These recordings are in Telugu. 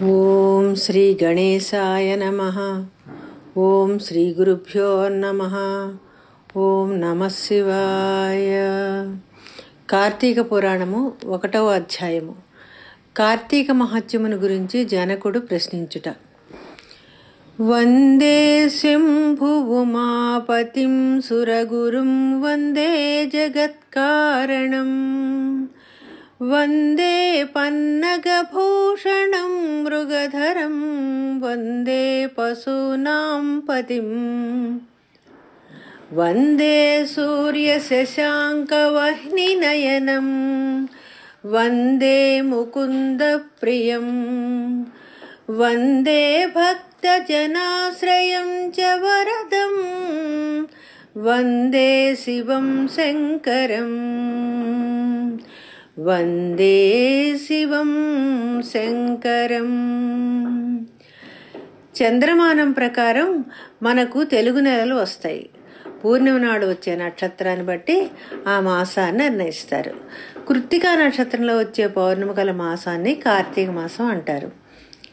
ఓం శ్రీ గణేశాయ నమ. ఓం శ్రీ గురుభ్యో నమ. ఓం నమ శివాయ. కార్తీక పురాణము ఒకటవ అధ్యాయము. కార్తీక మహత్యమును గురించి జనకుడు ప్రశ్నించుట. వందే శంభువుమాపతిం సురగురుం వందే జగత్కారణం. वन्दे पन्नगभूषणं मृगधरं वन्दे पशूनां पतिम् वन्दे सूर्यशशाङ्कवह्निनयनं वन्दे मुकुन्दप्रियम् वन्दे भक्तजनाश्रयं च वरदम् वन्दे शिवं शङ्करम्। వందే శివం శంకరం. చంద్రమానం ప్రకారం మనకు తెలుగు నెలలు వస్తాయి. పూర్ణిమ నాడు వచ్చే నక్షత్రాన్ని బట్టి ఆ మాసాన్ని నిర్ణయిస్తారు. కృత్తికా నక్షత్రంలో వచ్చే పౌర్ణమి గల మాసాన్ని కార్తీక మాసం అంటారు.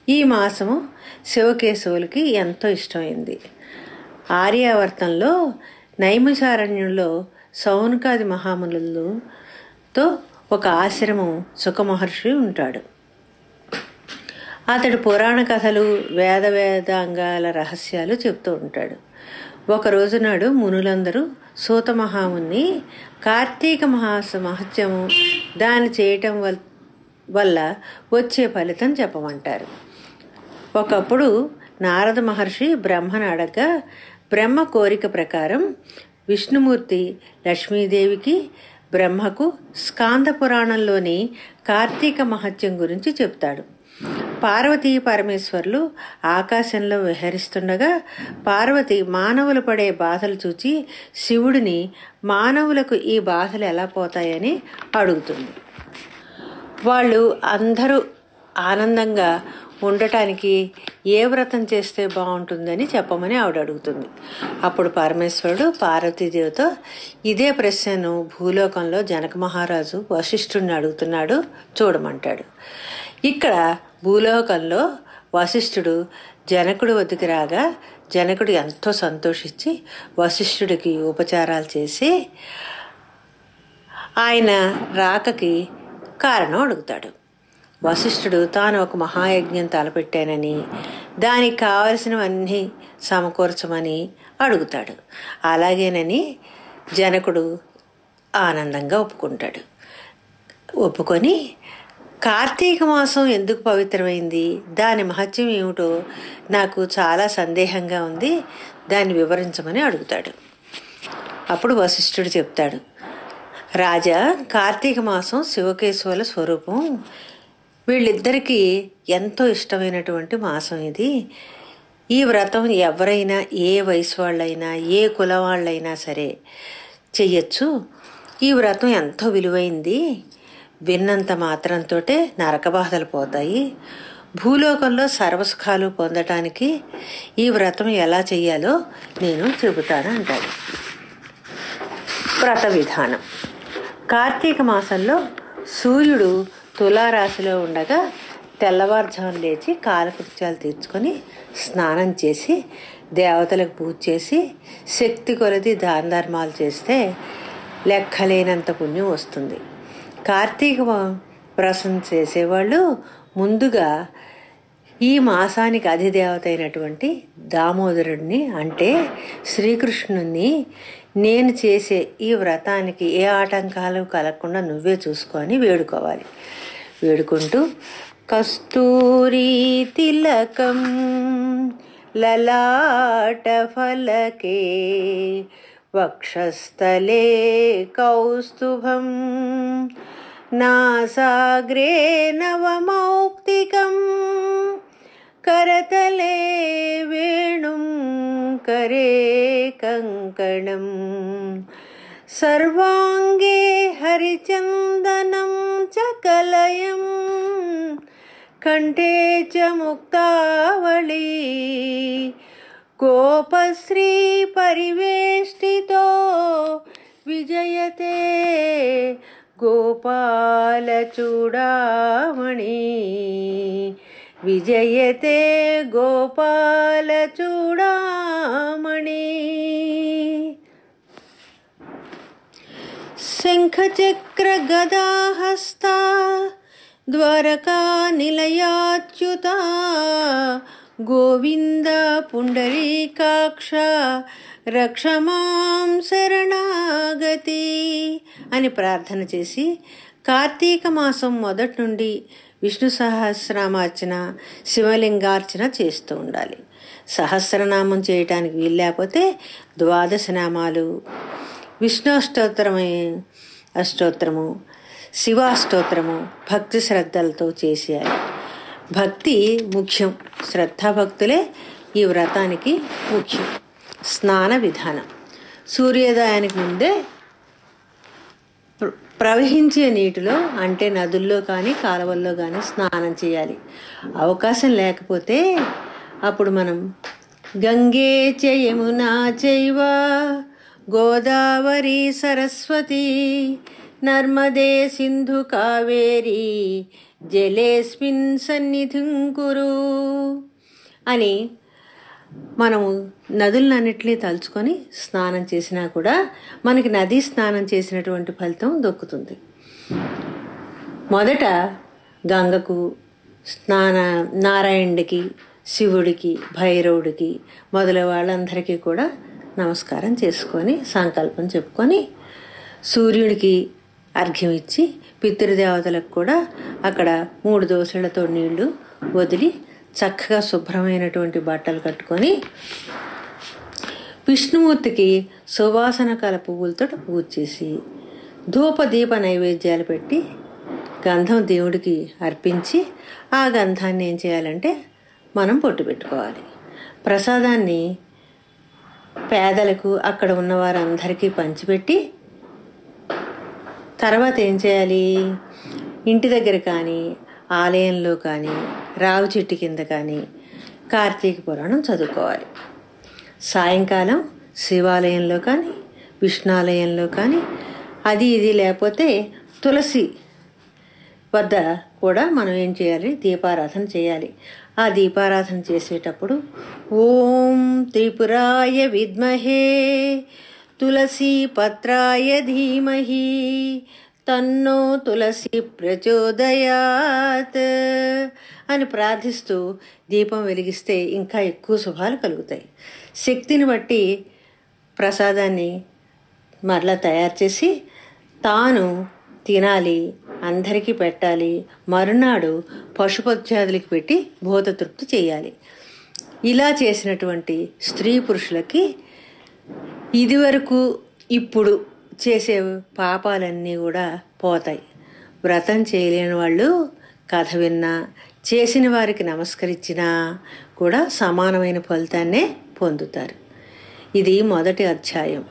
ఈ మాసము శివకేశవులకి ఎంతో ఇష్టమైంది. ఆర్యావర్తంలో నైమిషారణ్యంలో సౌనకాది మహామునులతో ఒక ఆశ్రమం సుఖమహర్షి ఉంటాడు. అతడు పురాణ కథలు వేద వేదాంగాల రహస్యాలు చెప్తూ ఉంటాడు. ఒక రోజు నాడు మునులందరూ సూత మహాముని కార్తీక మహాస మహత్యము దాన్ని చేయటం వల్ల వచ్చే ఫలితం చెప్పమంటారు. ఒకప్పుడు నారద మహర్షి బ్రహ్మను అడగ బ్రహ్మ కోరిక ప్రకారం విష్ణుమూర్తి లక్ష్మీదేవికి బ్రహ్మకు స్కాంద పురాణంలోని కార్తీక మహత్యం గురించి చెప్తాడు. పార్వతీ పరమేశ్వర్లు ఆకాశంలో విహరిస్తుండగా పార్వతి మానవులు పడే బాధలు చూచి శివుడిని మానవులకు ఈ బాధలు ఎలా పోతాయని అడుగుతుంది. వాళ్ళు అందరూ ఆనందంగా ఉండటానికి ఏ వ్రతం చేస్తే బాగుంటుందని చెప్పమని ఆవిడ అడుగుతుంది. అప్పుడు పరమేశ్వరుడు పార్వతీదేవితో ఇదే ప్రశ్నను భూలోకంలో జనక మహారాజు వశిష్ఠుడిని అడుగుతున్నాడు చూడమంటాడు. ఇక్కడ భూలోకంలో వశిష్ఠుడు జనకుడు వద్దకు రాగా జనకుడు ఎంతో సంతోషించి వశిష్ఠుడికి ఉపచారాలు చేసి ఆయన రాకకి కారణం అడుగుతాడు. వశిష్ఠుడు తాను ఒక మహాయజ్ఞం తలపెట్టానని దానికి కావలసినవన్నీ సమకూర్చమని అడుగుతాడు. అలాగేనని జనకుడు ఆనందంగా ఒప్పుకుంటాడు. ఒప్పుకొని కార్తీక మాసం ఎందుకు పవిత్రమైంది? దాని మహత్యం ఏమిటో నాకు చాలా సందేహంగా ఉంది. దాన్ని వివరించమని అడుగుతాడు. అప్పుడు వశిష్ఠుడు చెప్తాడు రాజా కార్తీక మాసం శివకేశవుల స్వరూపం వీళ్ళిద్దరికీ ఎంతో ఇష్టమైనటువంటి మాసం ఇది. ఈ వ్రతం ఎవరైనా ఏ వయసు వాళ్ళైనా ఏ కులం వాళ్ళైనా సరే చెయ్యొచ్చు. ఈ వ్రతం ఎంతో విలువైంది. విన్నంత మాత్రంతో నరక బాధలు పోతాయి. భూలోకంలో సర్వసుఖాలు పొందటానికి ఈ వ్రతం ఎలా చేయాలో నేను చెబుతాను అంటాడు. వ్రత విధానం. కార్తీక మాసంలో సూర్యుడు తులారాశిలో ఉండగా తెల్లవారుజామున లేచి కాలకృత్యాలు తీర్చుకొని స్నానం చేసి దేవతలకు పూజ చేసి శక్తి కొలది దాన ధర్మాలు చేస్తే లెక్కలేనంత పుణ్యం వస్తుంది. కార్తీక వ్రసం చేసేవాళ్ళు ముందుగా ఈ మాసానికి అధిదేవత అయినటువంటి దామోదరుడిని అంటే శ్రీకృష్ణుని నేను చేసే ఈ వ్రతానికి ఏ ఆటంకాలు కలగకుండా నువ్వే చూసుకొని వేడుకోవాలి. వేడుకుంటూ కస్తూరి తిలకం లలాట ఫలకే వక్షస్థలే కౌస్తుభం నాసాగ్రే నవమౌక్తికం కరతలే వేణుం करे कङ्कणं सर्वाङ्गे हरिचन्दनं च कलयं कण्ठे च मुक्तावली गोपश्रीपरिवेष्टितो विजयते। गोपालचूडामणि। विजयते गोपालचूडामणि। చూడామణి శంఖచక్ర గదాహస్త ద్వారకా నిలయాచ్యుత గోవింద పుండరీకాక్ష రక్షమాం శరణాగతి అని ప్రార్థన చేసి కార్తీక మాసం మొదటి నుండి విష్ణు సహస్రనామార్చన శివలింగార్చన చేస్తూ ఉండాలి. సహస్రనామం చేయటానికి వీలు లేకపోతే ద్వాదశ నామాలు విష్ణు అష్టోత్తరము శివాష్టోత్తరము భక్తి శ్రద్ధలతో చేసేయాలి. భక్తి ముఖ్యం. శ్రద్ధాభక్తులే ఈ వ్రతానికి ముఖ్యం. స్నాన విధానం. సూర్యోదయానికి ముందే ప్రవహించే నీటిలో అంటే నదుల్లో కానీ కాలువల్లో కానీ స్నానం చేయాలి. అవకాశం లేకపోతే అప్పుడు మనం గంగే చేయమునా చేయవా గోదావరి సరస్వతి నర్మదే సింధు కావేరి జలేస్మిన్ సన్నిధిం కురు అని మనము నదులన్నింటినీ తలుచుకొని స్నానం చేసినా కూడా మనకి నదీ స్నానం చేసినటువంటి ఫలితం దొక్కుతుంది. మొదట గంగకు స్నాన నారాయణుడికి శివుడికి భైరవుడికి మొదలైన వాళ్ళందరికీ కూడా నమస్కారం చేసుకొని సంకల్పం చెప్పుకొని సూర్యుడికి అర్ఘ్యం ఇచ్చి పితృదేవతలకు కూడా అక్కడ మూడు దోశలతో నీళ్ళు వదిలి చక్కగా శుభ్రమైనటువంటి బట్టలు కట్టుకొని విష్ణుమూర్తికి సువాసన కల పువ్వులతో పూజ చేసి ధూప దీప నైవేద్యాలు పెట్టి గంధం దేవుడికి అర్పించి ఆ గంధాన్ని ఏం చేయాలంటే మనం పొట్టు పెట్టుకోవాలి. ప్రసాదాన్ని పేదలకు అక్కడ ఉన్న వారందరికీ పంచిపెట్టి తర్వాత ఏం చేయాలి? ఇంటి దగ్గర కానీ ఆలయంలో కానీ రావి చెట్టు కింద కానీ కార్తీక పురాణం చదువుకోవాలి. సాయంకాలం శివాలయంలో కానీ విష్ణాలయంలో కానీ అది ఇది లేకపోతే తులసి వద్ద కూడా మనం ఏం చేయాలి? దీపారాధన చేయాలి. ఆ దీపారాధన చేసేటప్పుడు ఓం త్రిపురాయ విద్మహే తులసి పత్రాయ ధీమహి తన్నో తులసి ప్రచోదయాత్ అని ప్రార్థిస్తూ దీపం వెలిగిస్తే ఇంకా ఎక్కువ శుభాలు కలుగుతాయి. శక్తిని బట్టి ప్రసాదాన్ని మరలా తయారు చేసి తాను తినాలి అందరికీ పెట్టాలి మరునాడు పశుపత్యాదులకి పెట్టి భూతతృప్తి చేయాలి. ఇలా చేసినటువంటి స్త్రీ పురుషులకి ఇదివరకు ఇప్పుడు చేసే పాపాలన్నీ కూడా పోతాయి. వ్రతం చేయలేని వాళ్ళు కథ విన్నా చేసిన వారికి నమస్కరించినా కూడా సమానమైన ఫలితాన్నే పొందుతారు. ఇది మొదటి అధ్యాయం.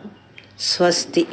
స్వస్తి.